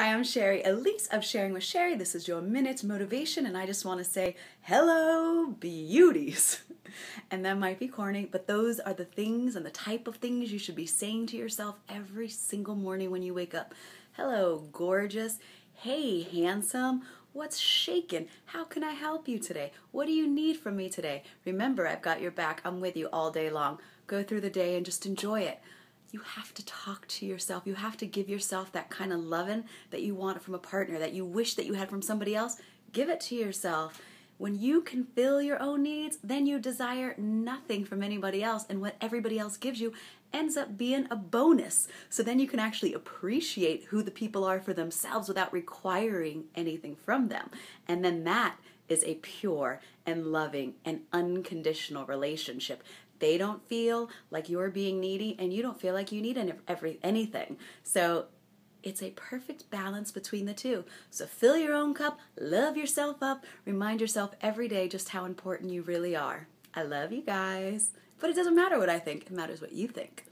Hi, I'm Shari Alyse of Sharing with Shari. This is your minute motivation, and I just want to say hello, beauties. and that might be corny, but those are the things and the type of things you should be saying to yourself every single morning when you wake up. Hello, gorgeous. Hey, handsome. What's shaking? How can I help you today? What do you need from me today? Remember, I've got your back. I'm with you all day long. Go through the day and just enjoy it you have to talk to yourself. You have to give yourself that kind of loving that you want from a partner, that you wish that you had from somebody else. Give it to yourself. When you can fill your own needs, then you desire nothing from anybody else, and what everybody else gives you ends up being a bonus. So then you can actually appreciate who the people are for themselves without requiring anything from them. And then that is a pure and loving and unconditional relationship they don't feel like you're being needy and you don't feel like you need any, every anything. So it's a perfect balance between the two. So fill your own cup love yourself up remind yourself every day just how important you really are. I love you guys. But it doesn't matter what i think. It matters what you think